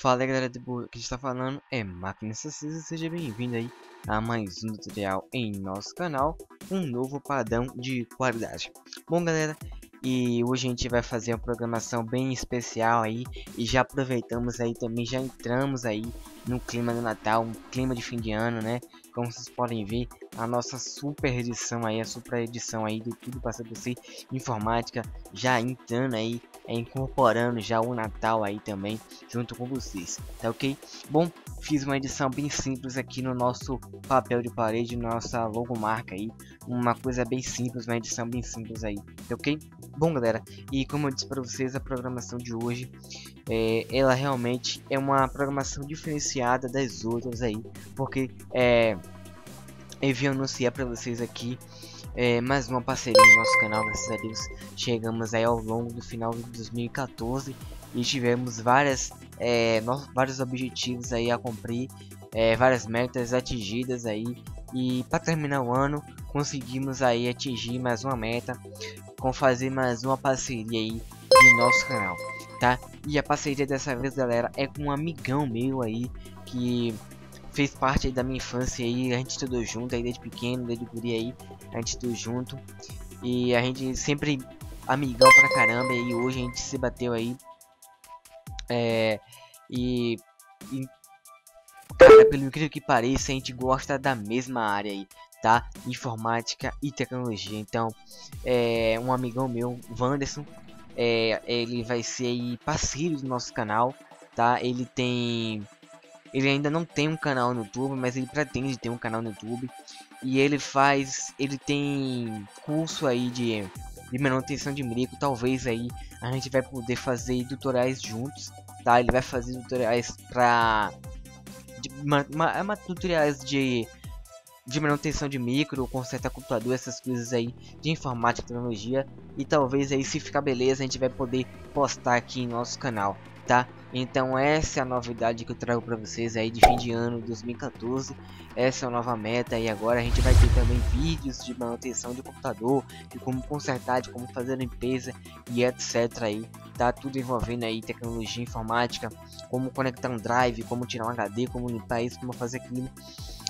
Fala galera do que a gente está falando é Máquina Assassina, seja bem-vindo aí a mais um tutorial em nosso canal, um novo padrão de qualidade. Bom galera, e hoje a gente vai fazer uma programação bem especial aí e já aproveitamos aí também, já entramos aí no clima do Natal, um clima de fim de ano, né? Como vocês podem ver, a nossa super edição aí, a super edição aí do Tudo Passa Por Si Informática já entrando aí, é, incorporando já o Natal aí também junto com vocês, tá ok? Bom, fiz uma edição bem simples aqui no nosso papel de parede, nossa logomarca aí, uma coisa bem simples, uma edição bem simples aí, tá ok? Bom galera, e como eu disse para vocês, a programação de hoje, é, ela realmente é uma programação diferenciada das outras aí, porque é, eu vim anunciar para vocês aqui é, mais uma parceria no nosso canal, graças a Deus chegamos aí ao longo do final de 2014 e tivemos várias, é, vários objetivos aí a cumprir, é, várias metas atingidas aí e para terminar o ano conseguimos aí atingir mais uma meta com fazer mais uma parceria aí de nosso canal, tá? E a parceria dessa vez, galera, é com um amigão meu aí que fez parte aí da minha infância aí, a gente estudou junto aí desde pequeno, desde guri aí, a gente estudou junto e a gente sempre amigão pra caramba e hoje a gente se bateu aí é, e, e cara, pelo incrível que pareça, a gente gosta da mesma área aí tá? Informática e tecnologia. Então, é um amigão meu, Wanderson, é, ele vai ser aí parceiro do nosso canal, tá? Ele tem ele ainda não tem um canal no YouTube, mas ele pretende ter um canal no YouTube. E ele faz, ele tem curso aí de, de manutenção de micro, talvez aí a gente vai poder fazer tutoriais juntos, tá? Ele vai fazer tutoriais para uma, uma, tutoriais de de manutenção de micro, consertar computador, essas coisas aí de informática e tecnologia. E talvez aí se ficar beleza a gente vai poder postar aqui em nosso canal, tá? Então essa é a novidade que eu trago para vocês aí de fim de ano 2014. Essa é a nova meta e agora a gente vai ter também vídeos de manutenção de computador, de como consertar, de como fazer limpeza e etc aí. Tá tudo envolvendo aí tecnologia informática, como conectar um drive, como tirar um HD, como limpar isso, como fazer aquilo.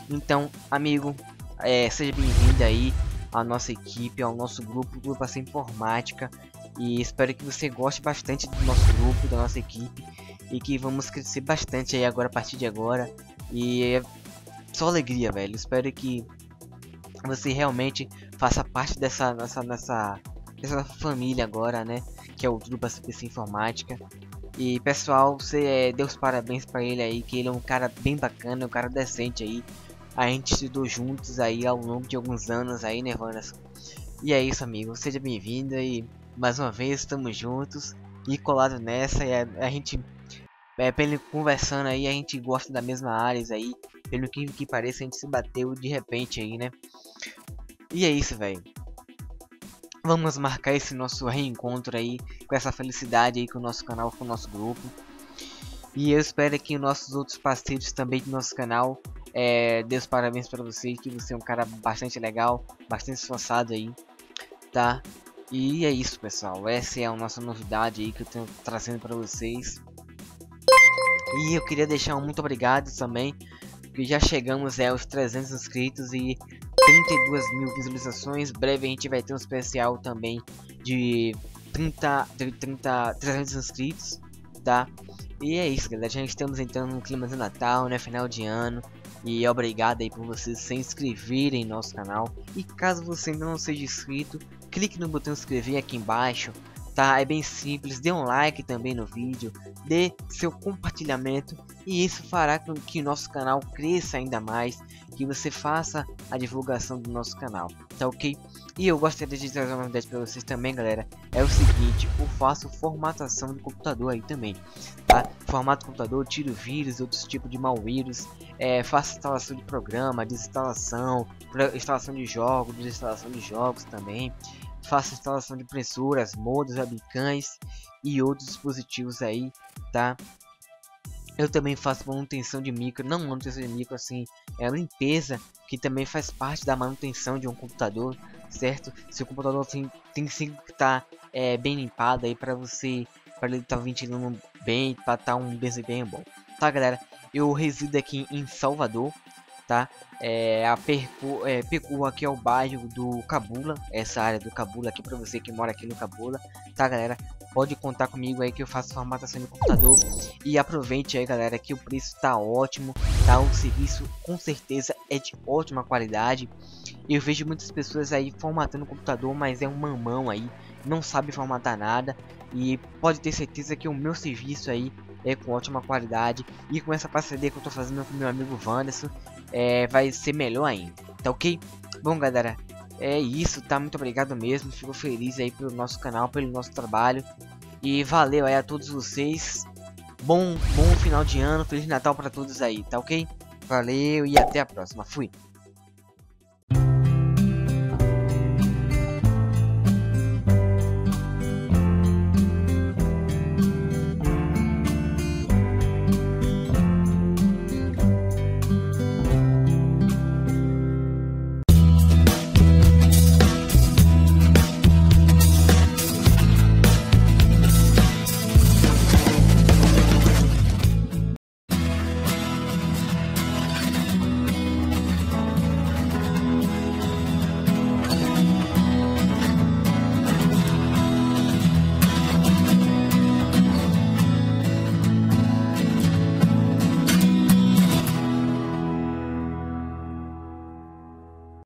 Então, amigo, é, seja bem-vindo aí à nossa equipe, ao nosso grupo do Passeio Informática. E espero que você goste bastante do nosso grupo, da nossa equipe. E que vamos crescer bastante aí agora, a partir de agora. E é só alegria, velho. Espero que você realmente faça parte dessa, dessa, dessa, família agora, né? Que é o para CPC Informática. E pessoal, você é, deu os parabéns para ele aí, que ele é um cara bem bacana, um cara decente aí a gente estudou juntos aí ao longo de alguns anos aí, né? E é isso, amigo. Seja bem-vindo e mais uma vez estamos juntos e colado nessa. E a, a gente, é, pelo conversando aí, a gente gosta da mesma área aí. Pelo que, que a gente se bateu de repente aí, né? E é isso, velho. Vamos marcar esse nosso reencontro aí com essa felicidade aí com o nosso canal, com o nosso grupo. E eu espero que nossos outros parceiros também do nosso canal é, Deus parabéns para você, que você é um cara bastante legal, bastante esforçado aí, tá? E é isso, pessoal. Essa é a nossa novidade aí que eu tenho trazendo para vocês. E eu queria deixar um muito obrigado também, que já chegamos é, aos 300 inscritos e 32 mil visualizações. Breve a gente vai ter um especial também de 30, de 30 300 inscritos, tá? E é isso, galera. Já estamos entrando no clima de Natal, né? Final de ano. E obrigado aí por vocês se inscreverem em nosso canal. E caso você ainda não seja inscrito, clique no botão inscrever aqui embaixo. Tá? É bem simples, dê um like também no vídeo, dê seu compartilhamento e isso fará com que o nosso canal cresça ainda mais, que você faça a divulgação do nosso canal, tá ok? E eu gostaria de trazer uma novidade para vocês também, galera, é o seguinte, eu faço formatação do computador aí também, tá? Formato computador, tiro vírus, outros tipos de malvírus, é, faço instalação de programa, desinstalação, instalação de jogos, desinstalação de jogos também. Faço instalação de impressoras, modos, webcams e outros dispositivos aí, tá? Eu também faço manutenção de micro, não manutenção de micro assim, é limpeza, que também faz parte da manutenção de um computador, certo? Se o computador tem, tem que estar é, bem limpado aí para você, para ele estar tá ventilando bem, para estar tá um desempenho bom. tá galera? Eu resido aqui em Salvador, tá? É, a percu é, percorro aqui é o bairro do Cabula, essa área do Cabula aqui para você que mora aqui no Cabula, tá galera? Pode contar comigo aí que eu faço formatação de computador e aproveite aí galera que o preço tá ótimo, tá? O serviço com certeza é de ótima qualidade. Eu vejo muitas pessoas aí formatando o computador, mas é um mamão aí, não sabe formatar nada e pode ter certeza que o meu serviço aí é com ótima qualidade e com essa parceria que eu tô fazendo com meu amigo Wanderson é, vai ser melhor ainda, tá ok? Bom galera, é isso, tá? Muito obrigado mesmo, fico feliz aí pelo nosso canal, pelo nosso trabalho e valeu aí a todos vocês, bom, bom final de ano, Feliz Natal para todos aí, tá ok? Valeu e até a próxima, fui!